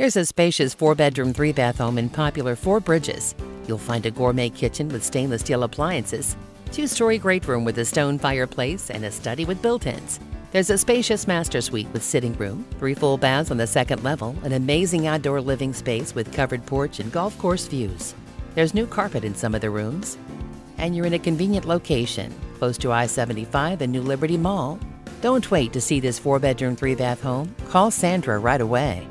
Here's a spacious four bedroom, three bath home in popular Four Bridges. You'll find a gourmet kitchen with stainless steel appliances, two story great room with a stone fireplace, and a study with built ins. There's a spacious master suite with sitting room, three full baths on the second level, an amazing outdoor living space with covered porch and golf course views. There's new carpet in some of the rooms, and you're in a convenient location, close to I 75 and New Liberty Mall. Don't wait to see this four bedroom, three bath home. Call Sandra right away.